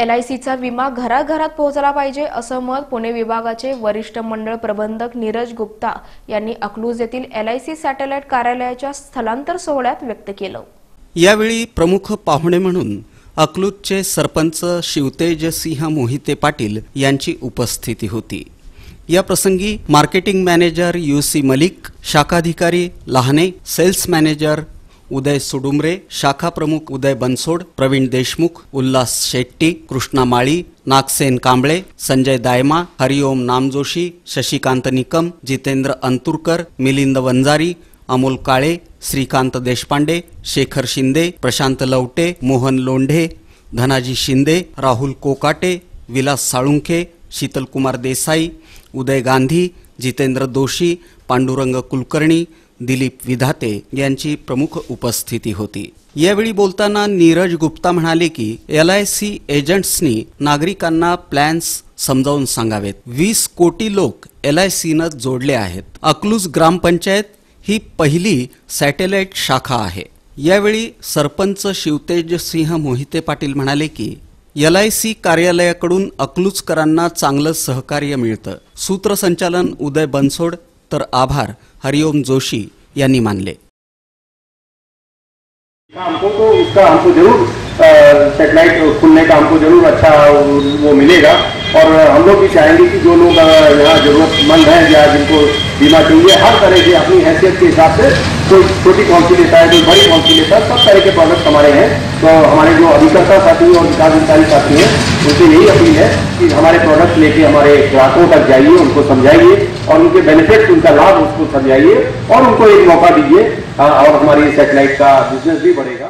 L I सीचा विमा घराघरात पोहोचला पाहिजे असं मत पुणे विभागाचे वरिष्ठ मंडळ प्रबंधक नीरज गुप्ता यांनी अकलूज येथील एल आय सी सॅटेलाइट कार्यालयाच्या स्थलांतर सोहळ्यात व्यक्त केलं. यावेळी प्रमुख पाहुणे म्हणून अकलूजचे सरपंच शिवतेज सिंह मोहिते पाटील यांची उपस्थिती होती. या प्रसंगी marketing manager U C Malik शाखाधिकारी Lahane sales manager Uday Sudumare शाखा प्रमुख उदय बनसोड प्रवीण देशमुख उल्हास शेट्टी कृष्णा माळी नागसेन कांबळे संजय दायमा हरिओम नामजोशी शशिकांत निकम जितेंद्र अंतुरकर मिलिंद वंजारी अमोल काळे श्रीकांत देशपांडे शेखर शिंदे प्रशांत लवटे मोहन लोंढे धनाजी शिंदे राहुल कोकाटे विलास साळुंखे शीतलकुमार देसाई उदय गांधी जितेंद्र दोशी पांडुरंग कुलकर्णी दिलीप विधाते यांची प्रमुख उपस्थिती होती. यावेळी बोलताना नीरज गुप्ता म्हणाले की एल आय सी एजंट्सनी नागरिकांना प्लॅन्स समजावून सांगावेत. वीस कोटी लोक एल आय सीनं जोडले आहेत. अकलूज ग्रामपंचायत ही पहिली सॅटेलाइट शाखा आहे. यावेळी सरपंच शिवतेज सिंह मोहिते पाटील म्हणाले की एल आय सी कार्यालयाकडून अकलूजकरांना चांगलं सहकार्य मिळतं. सूत्रसंचालन उदय बनसोड तर आभार हरिओम जोशी. यांनी मानले. हमको तो इसका हमको ज़रूर सेटेलाइट खुलने का हमको ज़रूर अच्छा वो मिलेगा। और हम लोग भी चाहेंगे कि जो लोग यहाँ जरूरतमंद हैं या जिनको बीमा चाहिए, हर तरह के अपनी हैसियत के हिसाब से कोई छोटी पॉलिसी लेता है कोई बड़ी पॉलिसी लेता है, सब तरह के प्रोडक्ट हमारे हैं। तो हमारे जो अभिकर्ता साथी और विकास अधिकारी साथी हैं उनसे यही अपील है। कि हमारे प्रोडक्ट लेके हमारे ग्राहकों तक जाइए उनको समझाइए और उनके बेनिफिट उनका लाभ उसको समझाइए और उनको एक मौका दीजिए। और हमारी सेटेलाइट का बिजनेस भी बढ़ेगा।